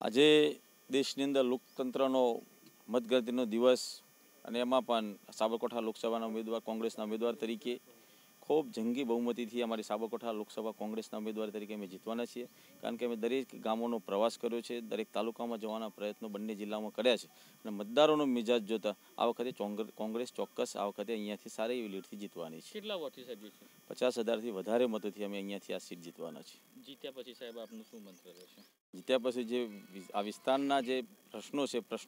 આજે દેશની અંદર લોકતંત્રનો મતગણતરીનો દિવસ અને એમાં પણ સાબરકાંઠા લોકસભાના ઉમેદવાર કોંગ્રેસના ઉમેદવાર તરીકે ખૂબ જંગી બહુમતીથી અમારી સાબરકાંઠા લોકસભા કોંગ્રેસના ઉમેદવાર તરીકે અમે જીતવાના છીએ કારણ કે અમે દરેક ગામોનો પ્રવાસ કર્યો છે દરેક તાલુકામાં જવાના પ્રયત્નો બંને જિલ્લામાં કર્યા છે અને મતદારોનો મિજાજ જોતા આ વખતે ચોંગ- કોંગ્રેસ ચોક્કસ આ વખતે અહીંયાથી સારી એવી લીડથી જીતવાની છે કેટલા વોટથી સાહેબ જીતશે પચાસ હજારથી વધારે મતોથી અમે અહીંયાથી આ સીટ જીતવાના છે જીત્યા પછી સાહેબ આપનું શું મંત્ર રહેશે જીત્યા પછી જે વિ- આ વિસ્તારના જે પ્રશ્નો છે પ્રશ્નો